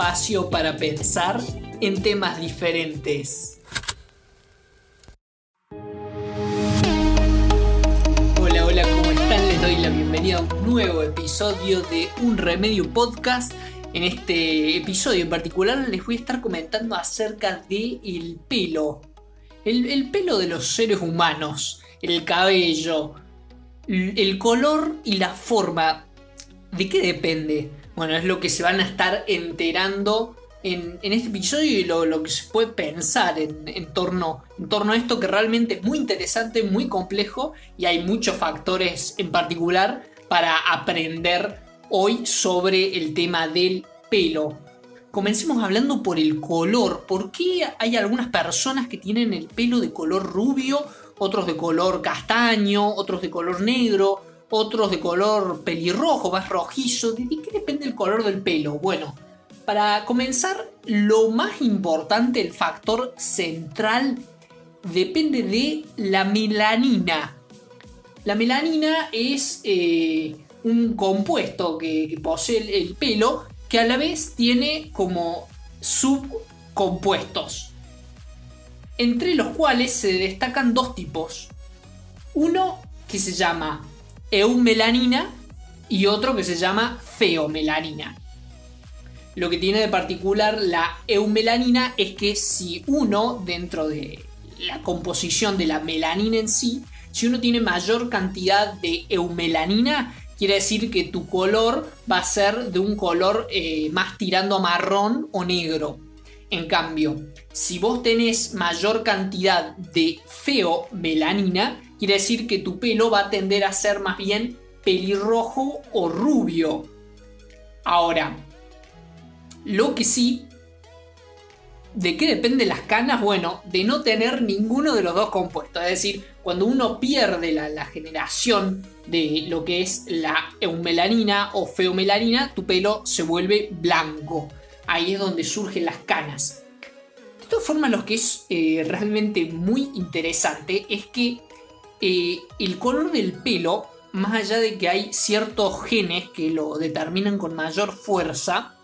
espacio para pensar en temas diferentes. Hola, hola, ¿cómo están? Les doy la bienvenida a un nuevo episodio de Un Remedio Podcast. En este episodio en particular les voy a estar comentando acerca del el pelo. el pelo de los seres humanos, el cabello, el color y la forma. ¿De qué depende? Bueno, es lo que se van a estar enterando en, este episodio y lo, que se puede pensar en, torno, en torno a esto que realmente es muy interesante, muy complejo y hay muchos factores en particular para aprender hoy sobre el tema del pelo. Comencemos hablando por el color. ¿Por qué hay algunas personas que tienen el pelo de color rubio, otros de color castaño, otros de color negro, otros de color pelirrojo, más rojizo. ¿De qué depende el color del pelo? Bueno, para comenzar, lo más importante, el factor central, depende de la melanina. La melanina es eh, un compuesto que, posee el pelo que a la vez tiene como subcompuestos, entre los cuales se destacan dos tipos. Uno que se llama eumelanina y otro que se llama feomelanina. Lo que tiene de particular la eumelanina es que si uno, dentro de la composición de la melanina en sí, si uno tiene mayor cantidad de eumelanina, quiere decir que tu color va a ser de un color eh, más tirando a marrón o negro. En cambio, si vos tenés mayor cantidad de feomelanina, quiere decir que tu pelo va a tender a ser más bien pelirrojo o rubio. Ahora, lo que sí, ¿de qué depende las canas? Bueno, de no tener ninguno de los dos compuestos. Es decir, cuando uno pierde la, la generación de lo que es la eumelanina o feomelanina, tu pelo se vuelve blanco. Ahí es donde surgen las canas. De todas formas, lo que es eh, realmente muy interesante es que el color del pelo, más allá de que hay ciertos genes que lo determinan con mayor fuerza,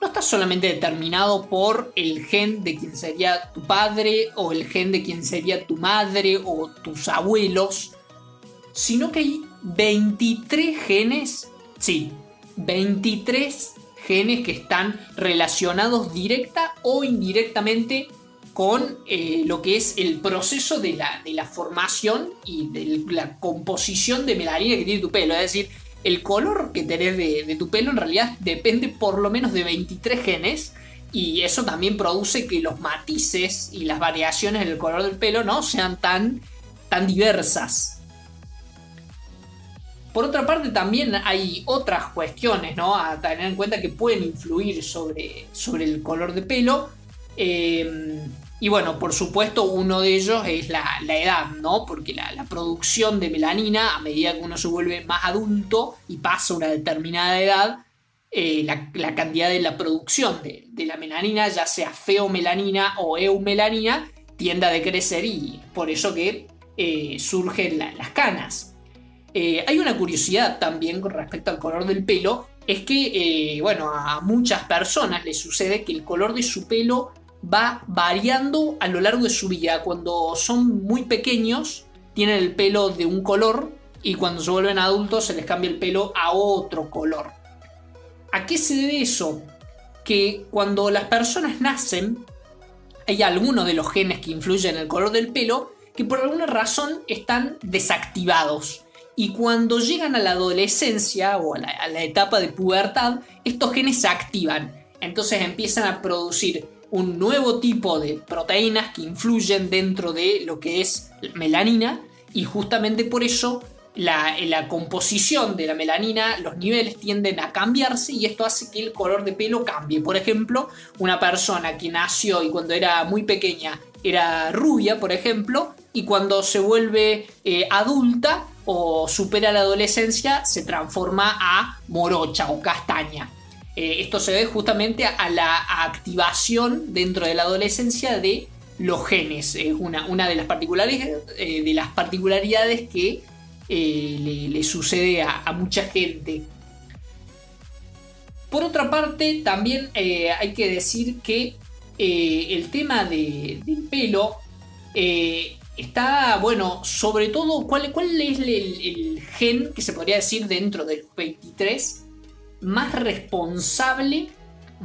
no está solamente determinado por el gen de quien sería tu padre o el gen de quien sería tu madre o tus abuelos, sino que hay 23 genes, sí, 23 genes que están relacionados directa o indirectamente con eh, lo que es el proceso de la, de la formación y de la composición de melanina que tiene tu pelo. Es decir, el color que tenés de, tu pelo en realidad depende por lo menos de 23 genes. Y eso también produce que los matices y las variaciones en el color del pelo no sean tan, tan diversas. Por otra parte, también hay otras cuestiones ¿no? a tener en cuenta que pueden influir sobre, sobre el color de pelo. Eh, y bueno, por supuesto, uno de ellos es la, edad, ¿no? Porque la, producción de melanina, a medida que uno se vuelve más adulto y pasa una determinada edad, eh, la, cantidad de la producción de, la melanina, ya sea feomelanina o eumelanina, tiende a decrecer y por eso que eh, surgen las canas. Eh, hay una curiosidad también con respecto al color del pelo, es que, bueno, a muchas personas les sucede que el color de su pelo va variando a lo largo de su vida. Cuando son muy pequeños, tienen el pelo de un color y cuando se vuelven adultos se les cambia el pelo a otro color. ¿A qué se debe eso? Que cuando las personas nacen, hay algunos de los genes que influyen en el color del pelo que por alguna razón están desactivados. Y cuando llegan a la adolescencia o a la, a la etapa de pubertad, estos genes se activan. Entonces empiezan a producir un nuevo tipo de proteínas que influyen dentro de lo que es melanina y justamente por eso la, composición de la melanina, los niveles tienden a cambiarse y esto hace que el color de pelo cambie. Por ejemplo, una persona que nació y cuando era muy pequeña era rubia, por ejemplo, y cuando se vuelve eh, adulta o supera la adolescencia se transforma a morocha o castaña. Eh, esto se debe justamente a la activación dentro de la adolescencia de los genes. Es una, una, de, las eh, de las particularidades que eh, le, sucede a, mucha gente. Por otra parte, también hay que decir que el tema del pelo está, bueno, sobre todo, ¿cuál, cuál es el, gen que se podría decir dentro del 23 más responsable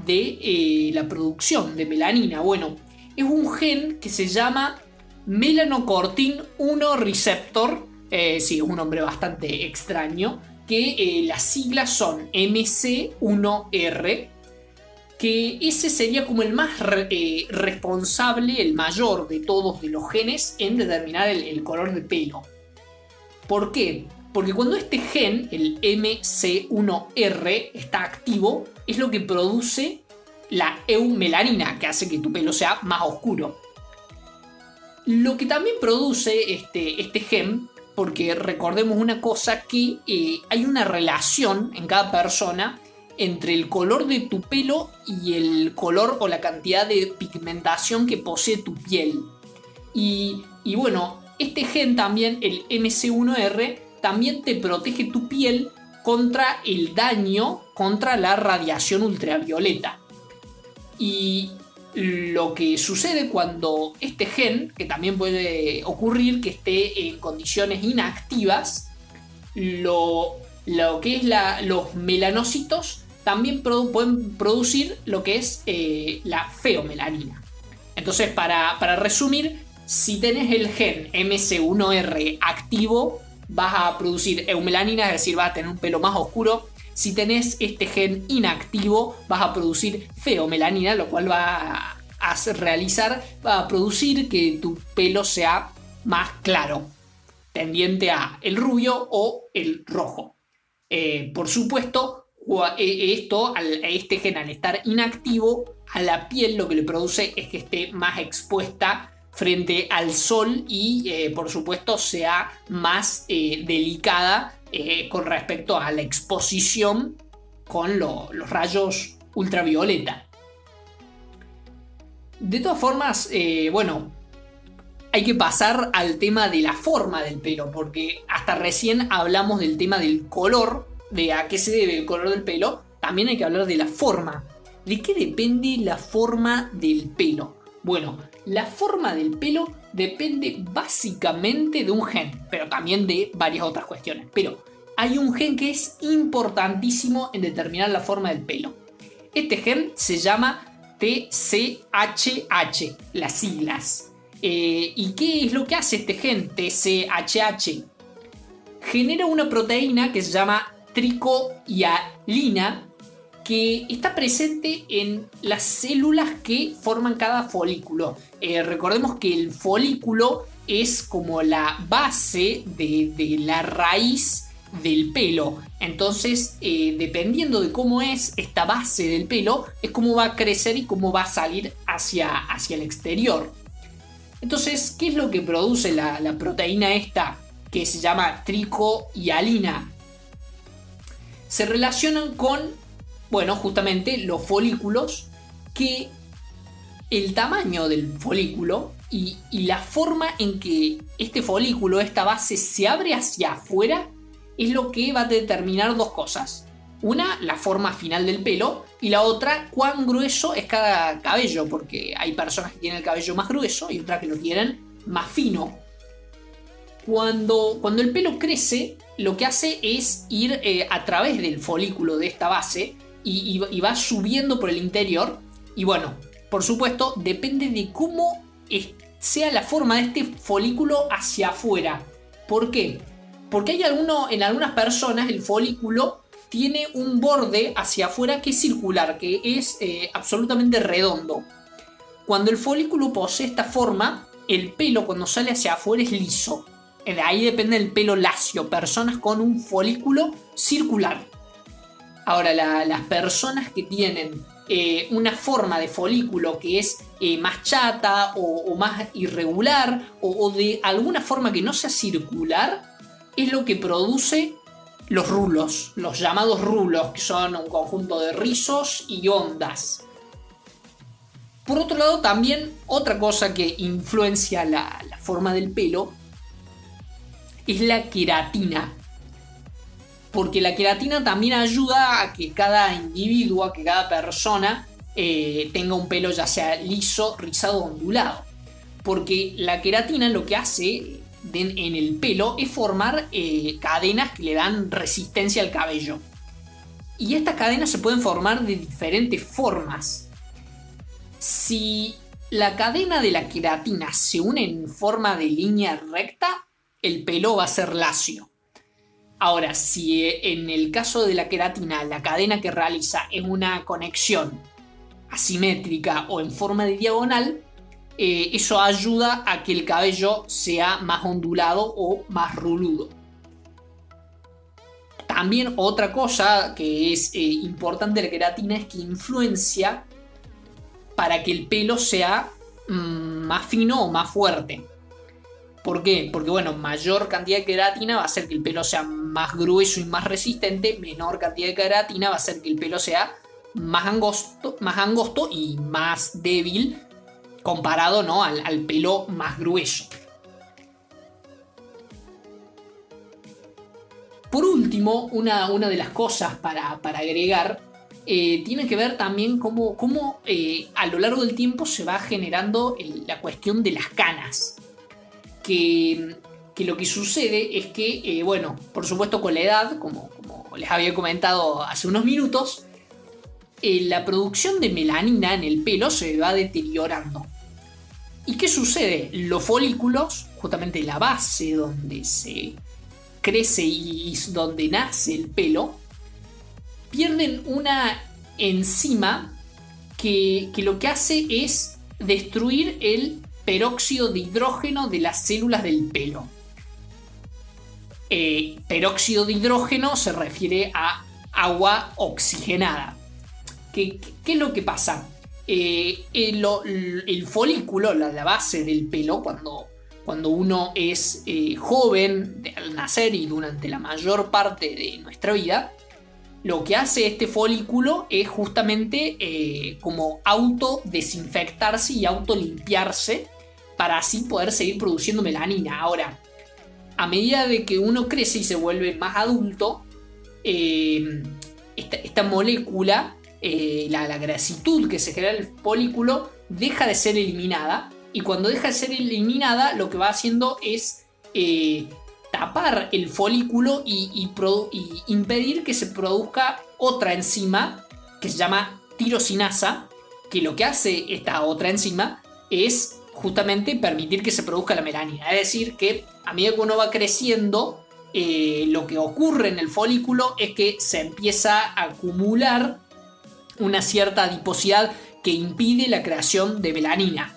de la producción de melanina? Bueno, es un gen que se llama melanocortin 1 receptor, sí, es un nombre bastante extraño, que eh, las siglas son MC1R, que ese sería como el más eh, responsable, el mayor de todos de los genes en determinar el, color de pelo. ¿Por qué? Porque cuando este gen, el MC1R, está activo, es lo que produce la eumelanina, que hace que tu pelo sea más oscuro. Lo que también produce este, este gen porque recordemos una cosa que eh, hay una relación en cada persona entre el color de tu pelo y el color o la cantidad de pigmentación que posee tu piel. Y, y bueno, este gen también, el MC1R, también te protege tu piel contra el daño, contra la radiación ultravioleta. Y lo que sucede cuando este gen, que también puede ocurrir que esté en condiciones inactivas, lo, lo que es la, los melanocitos también pueden producir lo que es eh, la feomelanina. Entonces, para, para resumir, si tenés el gen MC1R activo, vas a producir eumelanina, es decir, vas a tener un pelo más oscuro si tenés este gen inactivo, vas a producir feomelanina, lo cual va a realizar, va a producir que tu pelo sea más claro, tendiente a el rubio o el rojo. Eh, por supuesto, eh, esto, este gen al estar inactivo, a la piel lo que le produce es que esté más expuesta frente al sol y eh, por supuesto sea más delicada eh, con respecto a la exposición con los rayos ultravioleta. De todas formas, eh, bueno, hay que pasar al tema de la forma del pelo, porque hasta recién hablamos del tema del color, de a qué se debe el color del pelo, también hay que hablar de la forma. ¿De qué depende la forma del pelo? Bueno, la forma del pelo depende básicamente de un gen, pero también de varias otras cuestiones. Pero hay un gen que es importantísimo en determinar la forma del pelo. Este gen se llama TCHH, las siglas. Eh, ¿Y qué es lo que hace este gen TCHH? Genera una proteína que se llama tricohialina que está presente en las células que forman cada folículo. Eh, recordemos que el folículo es como la base de, la raíz del pelo. Entonces, eh, dependiendo de cómo es esta base del pelo, es cómo va a crecer y cómo va a salir hacia, hacia el exterior. Entonces, ¿qué es lo que produce la, la proteína esta que se llama tricohialina? Se relacionan con bueno, justamente los folículos que el tamaño del folículo y, la forma en que este folículo, esta base, se abre hacia afuera es lo que va a determinar dos cosas. Una, la forma final del pelo y la otra, cuán grueso es cada cabello, porque hay personas que tienen el cabello más grueso y otras que lo tienen más fino. Cuando, cuando el pelo crece, lo que hace es ir eh, a través del folículo de esta base y, va subiendo por el interior. Y bueno, por supuesto, depende de cómo sea la forma de este folículo hacia afuera. ¿Por qué? Porque hay alguno, en algunas personas el folículo tiene un borde hacia afuera que es circular, que es eh, absolutamente redondo. Cuando el folículo posee esta forma, el pelo cuando sale hacia afuera es liso. De ahí depende el pelo lacio, personas con un folículo circular. Ahora, las personas que tienen eh, una forma de folículo que es eh, más chata o, más irregular o, de alguna forma que no sea circular, es lo que produce los rulos, los llamados rulos, que son un conjunto de rizos y ondas. Por otro lado, también otra cosa que influencia la, la forma del pelo es la queratina. Porque la queratina también ayuda a que cada individuo, a que cada persona eh, tenga un pelo ya sea liso, rizado o ondulado. Porque la queratina lo que hace en el pelo es formar eh, cadenas que le dan resistencia al cabello. Y estas cadenas se pueden formar de diferentes formas. Si la cadena de la queratina se une en forma de línea recta, el pelo va a ser lacio. Ahora, si en el caso de la queratina la cadena que realiza es una conexión asimétrica o en forma de diagonal, eh, eso ayuda a que el cabello sea más ondulado o más ruludo. También otra cosa que es eh, importante de la queratina es que influencia para que el pelo sea mm, más fino o más fuerte. ¿Por qué? Porque bueno, mayor cantidad de queratina va a hacer que el pelo sea más grueso y más resistente, menor cantidad de queratina va a hacer que el pelo sea más angosto, más angosto y más débil comparado ¿no? al, pelo más grueso. Por último, una, una de las cosas para, agregar eh, tiene que ver también cómo, cómo eh, a lo largo del tiempo se va generando la cuestión de las canas que, lo que sucede es que, eh, bueno, por supuesto con la edad, como, les había comentado hace unos minutos, eh, la producción de melanina en el pelo se va deteriorando. ¿Y qué sucede? Los folículos, justamente la base donde se crece y donde nace el pelo, pierden una enzima que, que lo que hace es destruir el peróxido de hidrógeno de las células del pelo. Eh, peróxido de hidrógeno se refiere a agua oxigenada. ¿Qué, es lo que pasa? Eh, el, folículo, la, base del pelo, cuando, cuando uno es eh, joven, al nacer y durante la mayor parte de nuestra vida, lo que hace este folículo es justamente eh, como auto desinfectarse y auto limpiarse para así poder seguir produciendo melanina. Ahora, a medida de que uno crece y se vuelve más adulto, eh, esta, molécula, eh, la, la, grasitud que se genera en el folículo, deja de ser eliminada. Y cuando deja de ser eliminada, lo que va haciendo es tapar el folículo y, impedir que se produzca otra enzima que se llama tirosinasa, que lo que hace esta otra enzima es justamente permitir que se produzca la melanina. Es decir, que a medida que uno va creciendo, eh, lo que ocurre en el folículo es que se empieza a acumular una cierta adiposidad que impide la creación de melanina.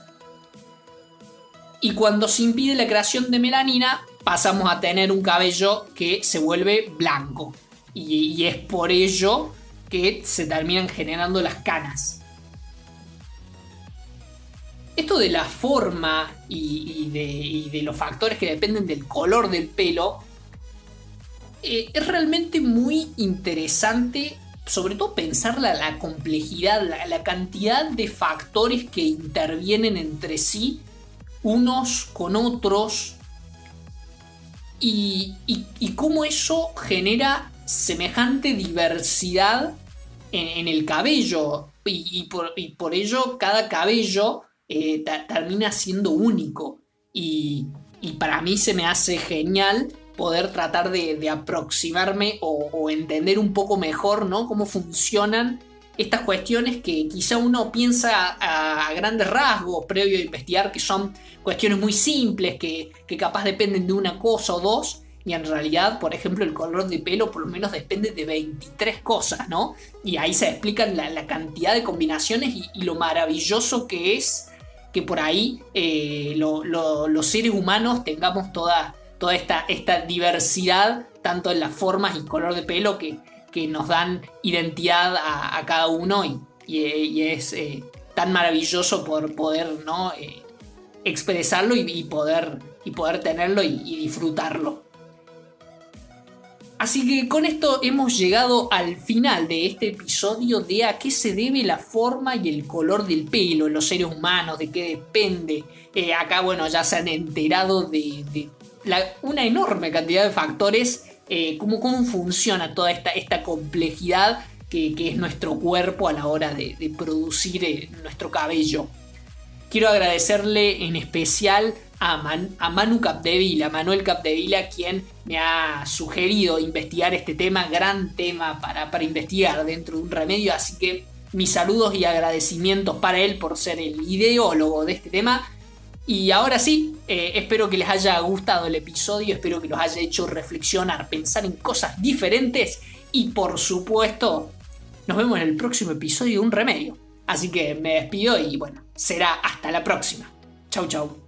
Y cuando se impide la creación de melanina, pasamos a tener un cabello que se vuelve blanco. Y, es por ello que se terminan generando las canas. Esto de la forma y, de, los factores que dependen del color del pelo eh, es realmente muy interesante, sobre todo pensar la, complejidad, la, cantidad de factores que intervienen entre sí, unos con otros, y, cómo eso genera semejante diversidad en, el cabello. Y, por, ello cada cabello eh, termina siendo único. Y, para mí se me hace genial poder tratar de, aproximarme o, entender un poco mejor ¿no? cómo funcionan estas cuestiones que quizá uno piensa a, grandes rasgos previo a investigar que son cuestiones muy simples, que, capaz dependen de una cosa o dos, y en realidad, por ejemplo, el color de pelo por lo menos depende de 23 cosas, ¿no? Y ahí se explican la, cantidad de combinaciones y, lo maravilloso que es que por ahí eh, los seres humanos tengamos toda, toda esta, esta diversidad, tanto en las formas y color de pelo que, que nos dan identidad a, cada uno y, es eh, tan maravilloso por poder ¿no? Eh, expresarlo y, poder, y poder tenerlo y, disfrutarlo. Así que con esto hemos llegado al final de este episodio de a qué se debe la forma y el color del pelo en los seres humanos, de qué depende. Eh, acá, bueno, ya se han enterado de, una enorme cantidad de factores eh, cómo, cómo, funciona toda esta, esta complejidad que, es nuestro cuerpo a la hora de, producir eh, nuestro cabello. Quiero agradecerle en especial a, Manu Capdevila, a Manuel Capdevila, quien me ha sugerido investigar este tema, gran tema para, para investigar dentro de un remedio, así que mis saludos y agradecimientos para él por ser el ideólogo de este tema. Y ahora sí, eh, espero que les haya gustado el episodio, espero que los haya hecho reflexionar, pensar en cosas diferentes y por supuesto, nos vemos en el próximo episodio de Un Remedio. Así que me despido y bueno, será hasta la próxima. Chau chau.